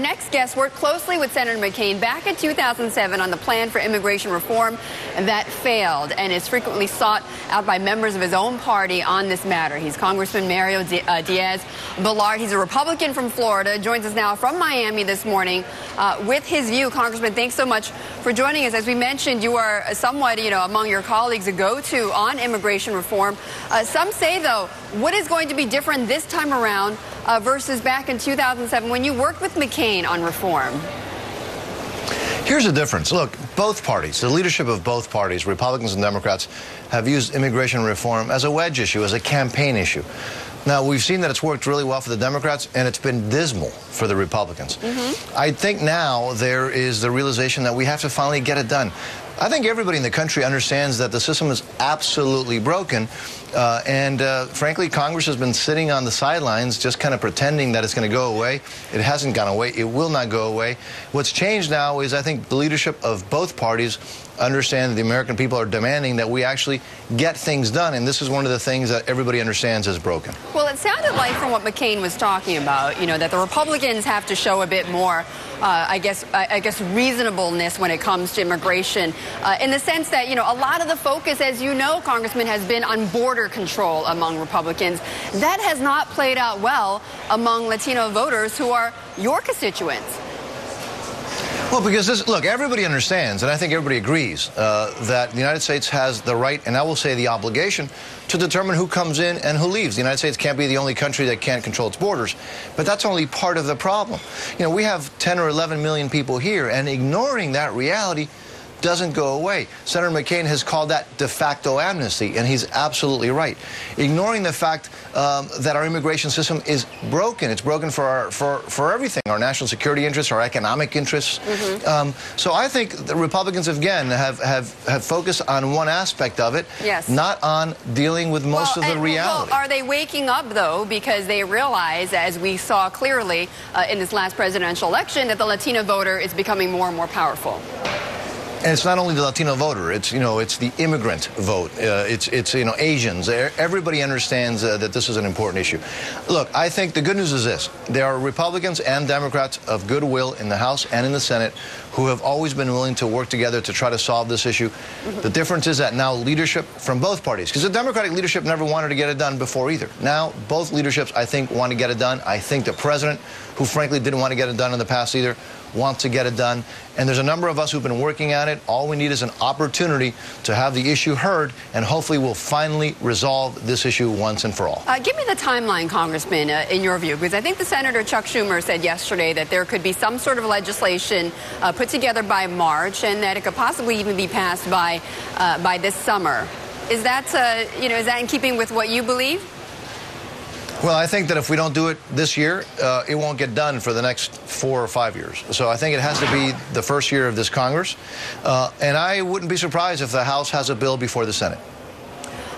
Next guest worked closely with Senator McCain back in 2007 on the plan for immigration reform that failed and is frequently sought out by members of his own party on this matter. He's Congressman Mario uh, Diaz Balart. He's a Republican from Florida, joins us now from Miami this morning uh, with his view. Congressman, thanks so much for joining us. As we mentioned, you are somewhat, you know, among your colleagues a go-to on immigration reform. Uh, some say, though, what is going to be different this time around uh, versus back in 2007 when you worked with McCain on reform? Here's the difference. Look, both parties, the leadership of both parties, Republicans and Democrats, have used immigration reform as a wedge issue, as a campaign issue. Now, we've seen that it's worked really well for the Democrats, and it's been dismal for the Republicans. Mm -hmm. I think now there is the realization that we have to finally get it done. I think everybody in the country understands that the system is absolutely broken. Uh, and uh, frankly, Congress has been sitting on the sidelines just kind of pretending that it's going to go away. It hasn't gone away. It will not go away. What's changed now is I think the leadership of both parties understand that the American people are demanding that we actually get things done. And this is one of the things that everybody understands is broken. Well, it sounded like from what McCain was talking about, you know, that the Republicans have to show a bit more, uh, I guess, I guess, reasonableness when it comes to immigration, uh, in the sense that, you know, a lot of the focus, as you know, Congressman, has been on border border control among Republicans. That has not played out well among Latino voters who are your constituents. Well, because this, look, everybody understands, and I think everybody agrees, uh, that the United States has the right, and I will say the obligation, to determine who comes in and who leaves. The United States can't be the only country that can't control its borders, but that's only part of the problem. You know, we have 10 or 11 million people here, and ignoring that reality doesn't go away. Senator McCain has called that de facto amnesty, and he's absolutely right. Ignoring the fact um, that our immigration system is broken. It's broken for, our, for, for everything, our national security interests, our economic interests. Mm -hmm. um, so I think the Republicans, again, have, have, have focused on one aspect of it, yes. not on dealing with most well, of the reality. Well, are they waking up, though, because they realize, as we saw clearly uh, in this last presidential election, that the Latino voter is becoming more and more powerful? And it's not only the Latino voter, it's, you know, it's the immigrant vote. Uh, it's, it's, you know, Asians. Everybody understands uh, that this is an important issue. Look, I think the good news is this. There are Republicans and Democrats of goodwill in the House and in the Senate who have always been willing to work together to try to solve this issue. The difference is that now leadership from both parties, because the Democratic leadership never wanted to get it done before either. Now, both leaderships, I think, want to get it done. I think the president, who frankly didn't want to get it done in the past either, want to get it done. And there's a number of us who've been working at it. All we need is an opportunity to have the issue heard, and hopefully we'll finally resolve this issue once and for all. Uh, give me the timeline, Congressman, uh, in your view, because I think the Senator Chuck Schumer said yesterday that there could be some sort of legislation uh, put together by March and that it could possibly even be passed by, uh, by this summer. Is that, uh, you know, is that in keeping with what you believe? Well, I think that if we don't do it this year, uh, it won't get done for the next four or five years. So I think it has to be the first year of this Congress. Uh, and I wouldn't be surprised if the House has a bill before the Senate.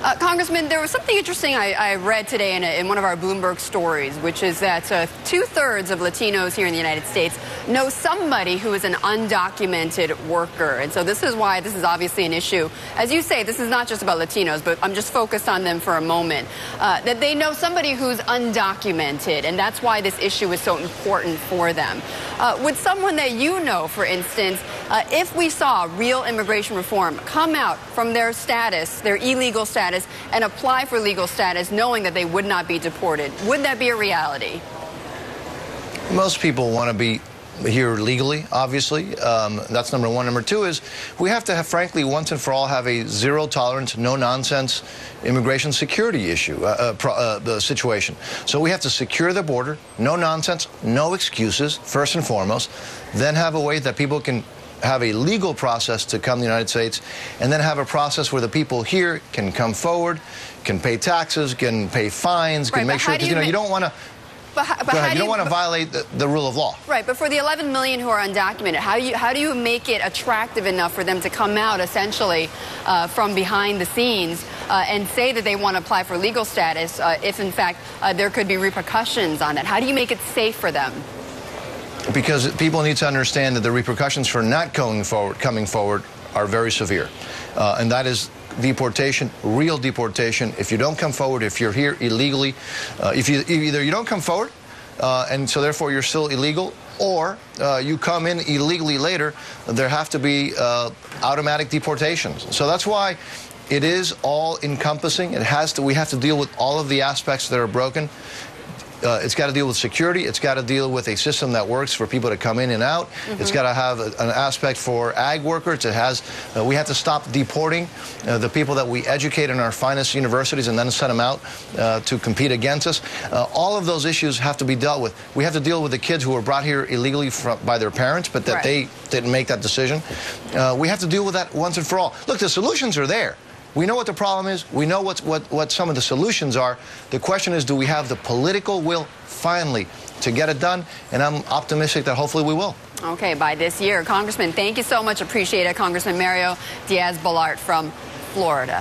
Uh, Congressman, there was something interesting I, I read today in, a, in, one of our Bloomberg stories, which is that uh, two thirds of Latinos here in the United States know somebody who is an undocumented worker. And so this is why this is obviously an issue. As you say, this is not just about Latinos, but I'm just focused on them for a moment. Uh, that they know somebody who's undocumented, and that's why this issue is so important for them. Uh, would someone that you know, for instance, uh, if we saw real immigration reform come out from their status, their illegal status, and apply for legal status knowing that they would not be deported, would that be a reality? Most people want to be here legally, obviously. Um, that's number one. Number two is we have to have, frankly, once and for all, have a zero tolerance, no nonsense immigration security issue, uh, uh, uh, situation. So we have to secure the border, no nonsense, no excuses, first and foremost, then have a way that people can have a legal process to come to the United States, and then have a process where the people here can come forward, can pay taxes, can pay fines, can right, make sure, because you, you know, you don't want to but, but how you, do don't want to violate the, the, rule of law. Right, but for the 11 million who are undocumented, how do you how do you make it attractive enough for them to come out essentially uh, from behind the scenes uh, and say that they want to apply for legal status uh, if in fact uh, there could be repercussions on that? How do you make it safe for them? Because people need to understand that the repercussions for not going forward, coming forward are very severe. Uh, and that is deportation, real deportation. If you don't come forward, if you're here illegally, uh, if you either you don't come forward, uh, and so therefore you're still illegal, or uh, you come in illegally later, there have to be uh, automatic deportations. So that's why it is all encompassing. It has to. We have to deal with all of the aspects that are broken. Uh, it's got to deal with security. It's got to deal with a system that works for people to come in and out. Mm-hmm. It's got to have a, an aspect for ag workers. It has. Uh, we have to stop deporting uh, the people that we educate in our finest universities and then send them out uh, to compete against us. Uh, all of those issues have to be dealt with. We have to deal with the kids who were brought here illegally from, by their parents, but that right. they didn't make that decision. Uh, we have to deal with that once and for all. Look, the solutions are there. We know what the problem is. We know what's, what, what some of the solutions are. The question is, do we have the political will finally to get it done? And I'm optimistic that hopefully we will. Okay, by this year. Congressman, thank you so much. Appreciate it. Congressman Mario Diaz-Balart from Florida.